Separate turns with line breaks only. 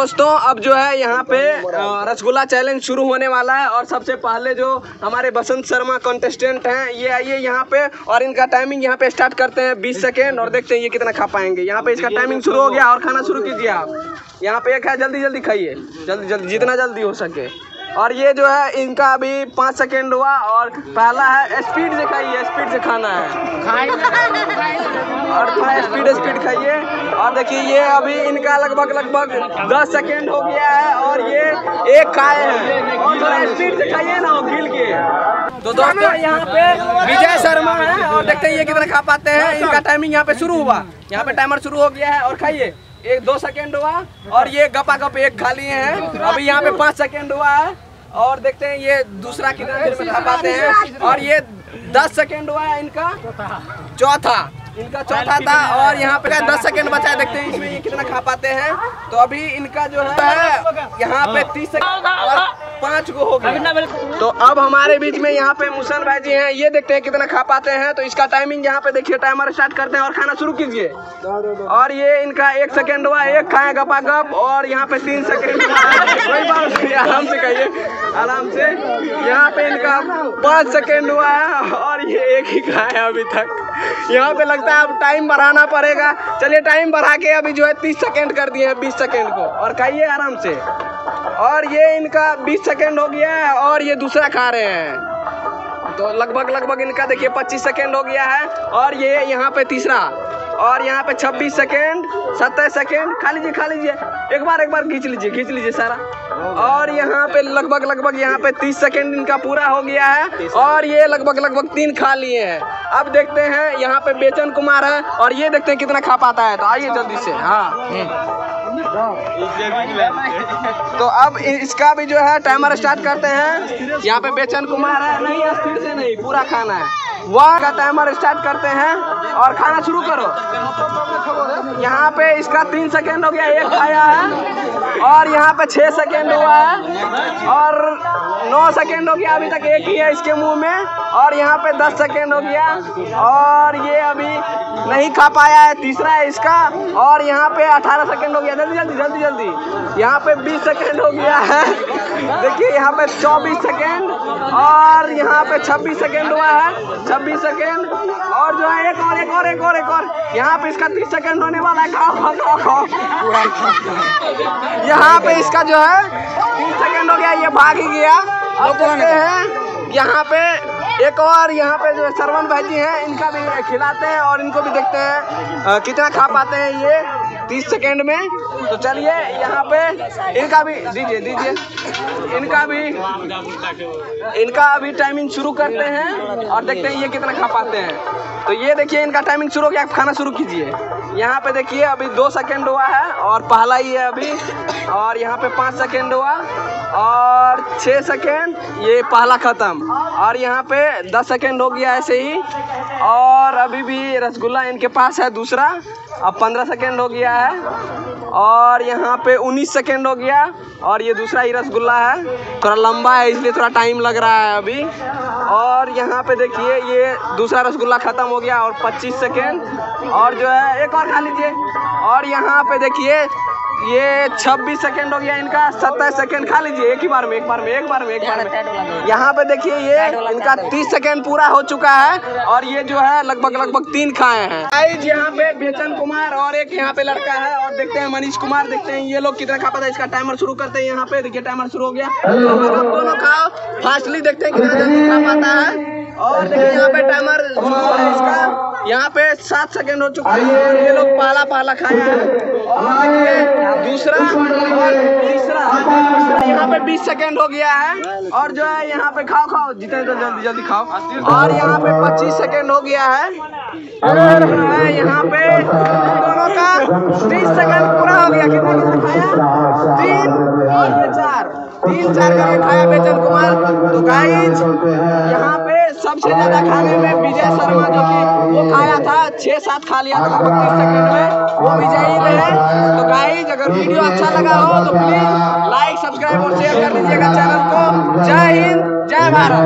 दोस्तों अब जो है यहाँ पे रसगुल्ला चैलेंज शुरू होने वाला है और सबसे पहले जो हमारे बसंत शर्मा कंटेस्टेंट हैं ये आइए यहाँ पे और इनका टाइमिंग यहाँ पे स्टार्ट करते हैं 20 सेकेंड और देखते हैं ये कितना खा पाएँगे। यहाँ पे इसका टाइमिंग शुरू हो गया और खाना शुरू कीजिए आप। यहाँ पे एक है जल्दी जल्दी खाइए। जल्दी जल्दी जितना जल्दी हो सके। और ये जो है इनका अभी पाँच सेकेंड हुआ और पहला है स्पीड से खाइए स्पीड से खाना है। और थोड़ा स्पीड स्पीड खाइए। और देखिए ये अभी इनका लगभग लगभग दस सेकेंड हो गया है और ये एक खाए हैं। और थोड़ा स्पीड से खाइए ना गिल के। तो दोस्तों यहाँ पे। विजय शर्मा है और देखते हैं ये कितना खा पाते हैं। इनका टाइमिंग यहाँ पे शुरू हुआ। यहाँ पे टाइमर शुरू हो गया है और खाइए। एक दो सेकेंड हुआ और ये गपा गप एक खाली है। अभी यहाँ पे पाँच सेकेंड हुआ है और देखते हैं ये दूसरा कितना देर में खा पाते हैं। और ये दस सेकेंड हुआ है इनका। चौथा। इनका चौथा था और यहाँ पे दस सेकेंड बचा है। देखते हैं इसमें ये कितना खा पाते हैं। तो अभी इनका जो है, यहाँ पे तीस सेकंड पाँच गो हो गया। तो अब हमारे बीच में यहाँ पे मुसन भाई जी हैं ये देखते हैं कितना खा पाते हैं। तो इसका टाइमिंग यहाँ पे देखिए टाइमर स्टार्ट करते हैं और खाना शुरू कीजिए। और ये इनका एक सेकंड हुआ एक खाए गपा गप और यहाँ पे तीन सेकेंड कोई बात नहीं आराम से कहिए आराम से। यहाँ पे इनका पाँच सेकेंड हुआ है और ये एक ही खाए हैं अभी तक। यहाँ पे लगता है अब टाइम बढ़ाना पड़ेगा। चलिए टाइम बढ़ा के अभी जो है तीस सेकेंड कर दिए हैं बीस सेकेंड को। और खाइए आराम से। और ये इनका 20 सेकंड हो गया है और ये दूसरा खा रहे हैं। तो लगभग लगभग इनका देखिए 25 सेकंड हो गया है और ये यहाँ पे तीसरा और यहाँ पे 26 सेकंड 27 सेकंड। खा लीजिए खा लीजिए। एक बार एक बार खींच लीजिए खींच लीजिए सारा। और यहाँ पे लगभग लगभग यहाँ पे 30 सेकंड इनका पूरा हो गया है और ये लगभग लगभग तीन खा लिए हैं। अब देखते हैं यहाँ पे बेचन कुमार है और ये देखते हैं कितना खा पाता है। तो आइए जल्दी से हाँ। तो अब इसका भी जो है टाइमर स्टार्ट करते हैं। यहाँ पे बेचन कुमार है। नहीं स्पीड से नहीं, पूरा खाना है। वहाँ का टाइमर स्टार्ट करते हैं और खाना शुरू करो। यहाँ पे इसका तीन सेकेंड हो गया, एक खाया है। और यहाँ पे छः सेकेंड हुआ है। और नौ सेकेंड हो गया, अभी तक एक ही है इसके मुँह में। और यहाँ पे दस सेकेंड हो गया। और ये अभी नहीं खा पाया है, तीसरा है इसका। और यहाँ पे अठारह सेकेंड हो गया। जल्दी जल्दी जल्दी जल्दी। यहाँ पे बीस सेकेंड हो गया है। देखिए, यहाँ पे चौबीस सेकेंड और यहाँ पे छब्बीस सेकेंड हुआ है। छब्बीस सेकेंड। और जो है, एक और एक और एक और एक और। यहाँ पे इसका तीस सेकेंड होने वाला है। खाओ खाओ खाओ यहाँ पे इसका जो है, तीस सेकेंड हो गया। ये भाग ही गया। हैं, यहाँ पे एक और यहाँ पे जो सरवन भाई जी हैं, इनका भी खिलाते हैं और इनको भी देखते हैं। कितना खा पाते हैं ये तीस सेकेंड में? तो चलिए, यहाँ पे इनका भी, दीजिए दीजिए। इनका भी, इनका अभी टाइमिंग शुरू करते हैं और देखते हैं ये कितना खा पाते हैं। तो ये देखिए, इनका टाइमिंग शुरू हो गया। आप खाना शुरू कीजिए। यहाँ पे देखिए, अभी दो सेकेंड हुआ है और पहला ही है अभी। और यहाँ पे पाँच सेकेंड हुआ और छः सेकेंड ये पहला ख़त्म। और यहाँ पे दस सेकेंड हो गया ऐसे ही। और अभी भी रसगुल्ला इनके पास है दूसरा। अब पंद्रह सेकेंड हो गया है। और यहाँ पे उन्नीस सेकेंड हो गया। और ये दूसरा ही रसगुल्ला है। थोड़ा लंबा है, इसलिए थोड़ा टाइम लग रहा है अभी। और यहाँ पे देखिए, ये दूसरा रसगुल्ला ख़त्म हो गया और 25 सेकेंड। और जो है, एक और खा लीजिए। और यहाँ पे देखिए ये 26 सेकंड हो गया इनका 27 सेकंड खा लीजिए एक ही बार में एक बार में एक बार में एक बार में। यहाँ पे देखिए ये इनका 30 सेकेंड पूरा हो चुका है और ये जो है लगभग लगभग तीन खाए हैं। गाइस यहाँ पे बेचन कुमार और एक यहाँ पे लड़का है और देखते हैं मनीष कुमार देखते हैं ये लोग कितना खा पाता है इसका टाइमर शुरू करते हैं यहाँ पे। देखिए टाइमर शुरू हो गया। दोनों खाओ फास्टली देखते हैं कितना जल्दी खा पाता है। और देखिए यहाँ पे टाइमर शुरू है इसका। यहाँ पे सात सेकंड हो चुका है। और ये लोग पहला पहला खाया है। और दूसरा और तीसरा। यहाँ पे बीस सेकंड हो गया है। और जो है यहाँ पे खाओ खाओ। जितने तो जल्दी जल्दी खाओ। और यहाँ पे पच्चीस सेकंड हो गया है। और है यहाँ पे दोनों का तीस सेकंड पूरा हो गया। कितना कितना खाया? तीन और चार। तीन चार करके खाया बेचन कुमार। तो गाइज़ यहाँ पे सबसे ज़्यादा खाने में विजय शर्मा जो कि वो खाया था, छह सात खा लिया था, बत्तीस तीस सेकंड में, वो विजय विजयी रहे। तो गाइज़ अगर वीडियो अच्छा लगा हो तो प्लीज़ लाइक सब्सक्राइब और शेयर कर दीजिएगा चैनल को। जय हिंद, जय भारत।